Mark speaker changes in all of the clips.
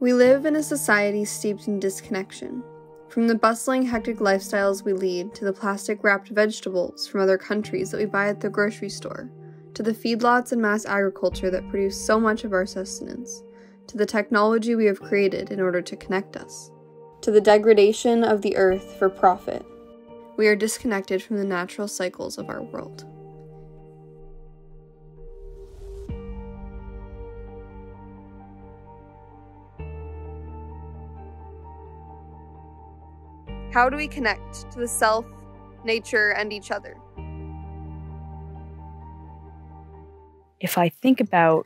Speaker 1: We live in a society steeped in disconnection. From the bustling, hectic lifestyles we lead to the plastic wrapped vegetables from other countries that we buy at the grocery store, to the feedlots and mass agriculture that produce so much of our sustenance, to the technology we have created in order to connect us, to the degradation of the earth for profit, we are disconnected from the natural cycles of our world. How do we connect to the self, nature, and each other?
Speaker 2: If I think about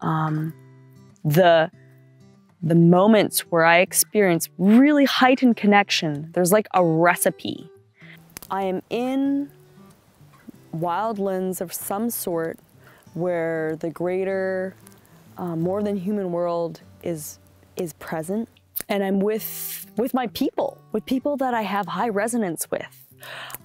Speaker 2: um, the the moments where I experience really heightened connection, there's like a recipe. I am in wildlands of some sort where the greater, uh, more than human world is is present and I'm with with my people, with people that I have high resonance with.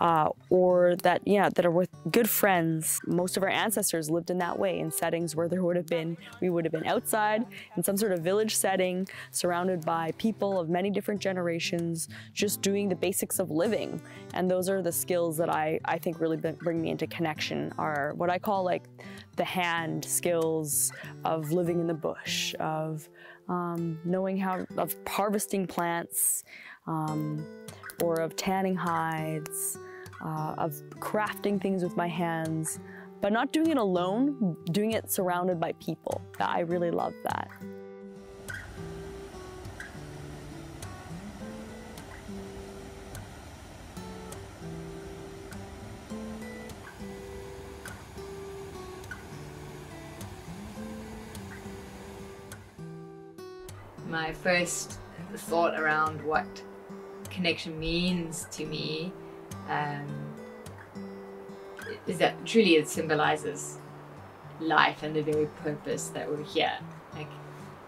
Speaker 2: Uh, or that yeah that are with good friends most of our ancestors lived in that way in settings where there would have been we would have been outside in some sort of village setting surrounded by people of many different generations just doing the basics of living and those are the skills that i i think really bring me into connection are what i call like the hand skills of living in the bush of um, knowing how of harvesting plants um, or of tanning hides, uh, of crafting things with my hands, but not doing it alone, doing it surrounded by people. I really love that.
Speaker 3: My first thought around what connection means to me um, is that truly it symbolizes life and the very purpose that we're here. Like,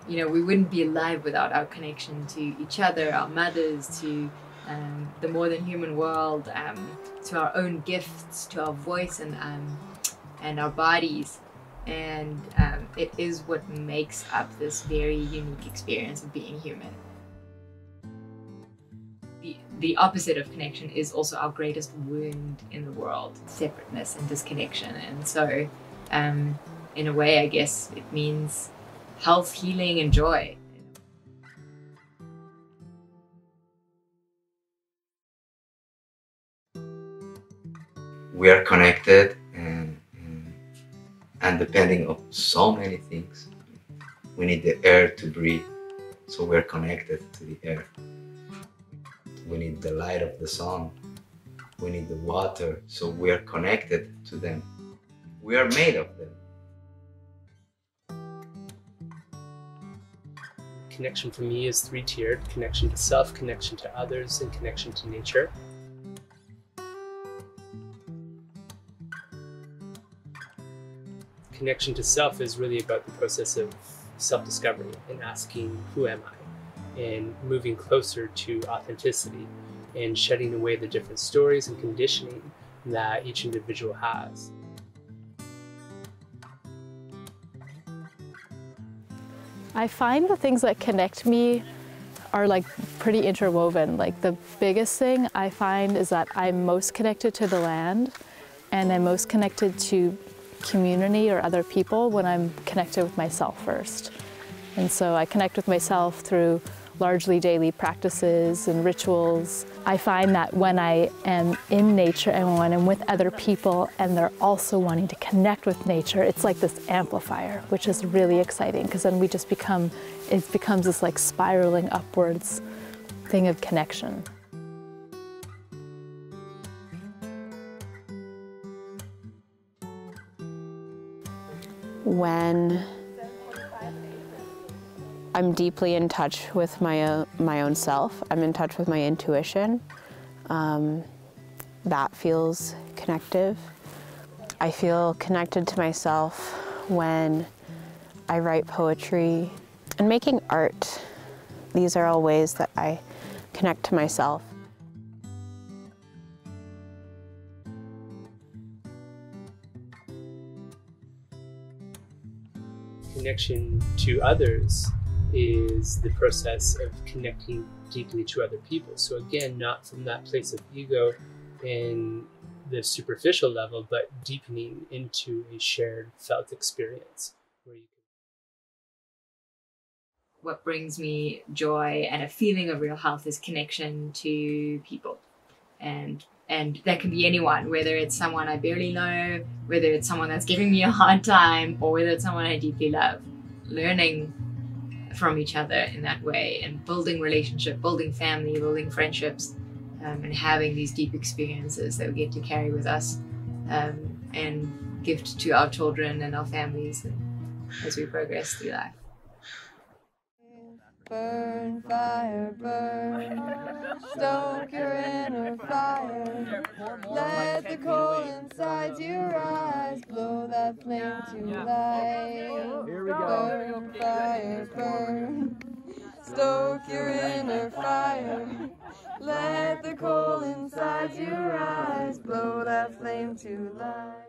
Speaker 3: you know, we wouldn't be alive without our connection to each other, our mothers, to um, the more than human world, um, to our own gifts, to our voice and um, and our bodies and um, it is what makes up this very unique experience of being human. The, the opposite of connection is also our greatest wound in the world separateness and disconnection. And so, um, in a way, I guess it means health, healing, and joy.
Speaker 4: We are connected and depending on so many things we need the air to breathe. So we're connected to the air. We need the light of the sun. We need the water. So we're connected to them. We are made of them.
Speaker 5: Connection for me is three-tiered. Connection to self connection to others and connection to nature connection to self is really about the process of self-discovery and asking who am I and moving closer to authenticity and shedding away the different stories and conditioning that each individual has.
Speaker 6: I find the things that connect me are like pretty interwoven. Like the biggest thing I find is that I'm most connected to the land and I'm most connected to community or other people when I'm connected with myself first. And so I connect with myself through largely daily practices and rituals. I find that when I am in nature and when I'm with other people and they're also wanting to connect with nature, it's like this amplifier, which is really exciting because then we just become, it becomes this like spiraling upwards thing of connection.
Speaker 7: When I'm deeply in touch with my, uh, my own self. I'm in touch with my intuition. Um, that feels connective. I feel connected to myself when I write poetry and making art. These are all ways that I connect to myself.
Speaker 5: Connection to others is the process of connecting deeply to other people. So again, not from that place of ego and the superficial level, but deepening into a shared felt experience where you can
Speaker 3: what brings me joy and a feeling of real health is connection to people and and that can be anyone whether it's someone i barely know whether it's someone that's giving me a hard time or whether it's someone i deeply love. Learning from each other in that way and building relationship building family building friendships um, and having these deep experiences that we get to carry with us um, and gift to our children and our families as we progress through life
Speaker 8: Burn, fire, burn. Stoke your inner fire. Let the coal inside your eyes blow that flame to life. Burn, fire, burn. Stoke your inner fire. Let the coal inside your eyes blow that flame to life.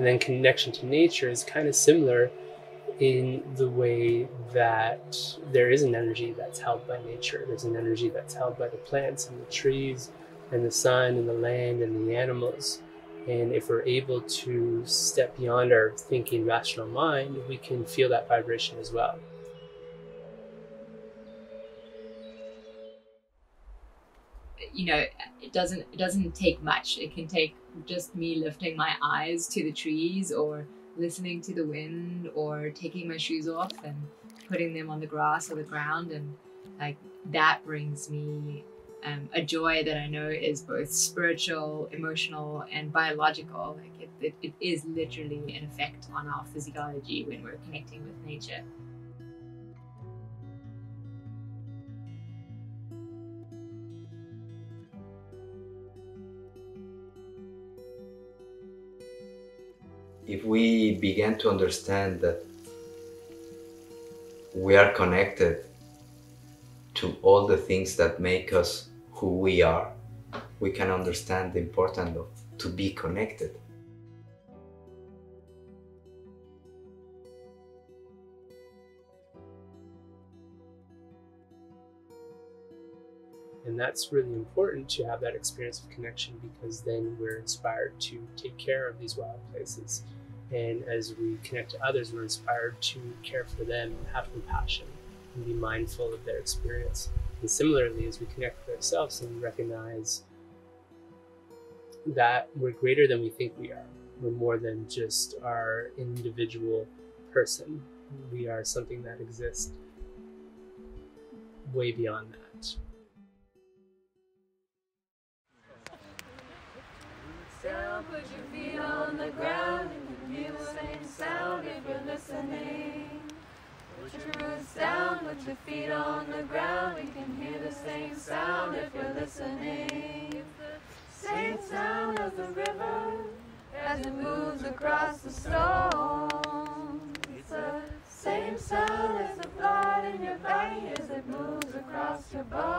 Speaker 5: And then connection to nature is kind of similar in the way that there is an energy that's held by nature. There's an energy that's held by the plants and the trees and the sun and the land and the animals. And if we're able to step beyond our thinking rational mind, we can feel that vibration as well.
Speaker 3: you know it doesn't it doesn't take much it can take just me lifting my eyes to the trees or listening to the wind or taking my shoes off and putting them on the grass or the ground and like that brings me um, a joy that I know is both spiritual, emotional, and biological. Like it, it, it is literally an effect on our physiology when we're connecting with nature.
Speaker 4: If we begin to understand that we are connected to all the things that make us who we are, we can understand the importance of to be connected.
Speaker 5: And that's really important to have that experience of connection because then we're inspired to take care of these wild places. And as we connect to others, we're inspired to care for them have compassion and be mindful of their experience. And similarly, as we connect with ourselves and recognize that we're greater than we think we are, we're more than just our individual person. We are something that exists way beyond that.
Speaker 8: Put your feet on the ground you same sound if you're listening. Put your roots down, put your feet on the ground. We can hear the same sound if you're listening. Same sound as the river as it moves across the stone. It's the same sound as the blood in your body as it moves across your bone.